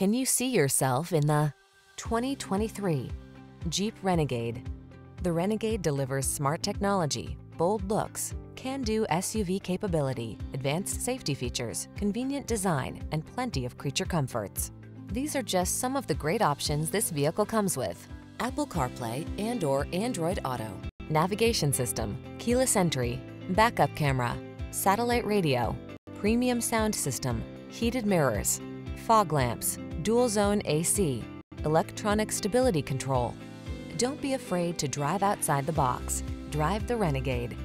Can you see yourself in the 2023 Jeep Renegade? The Renegade delivers smart technology, bold looks, can-do SUV capability, advanced safety features, convenient design, and plenty of creature comforts. These are just some of the great options this vehicle comes with. Apple CarPlay and or Android Auto, navigation system, keyless entry, backup camera, satellite radio, premium sound system, heated mirrors, fog lamps, dual zone AC, electronic stability control. Don't be afraid to drive outside the box. Drive the Renegade.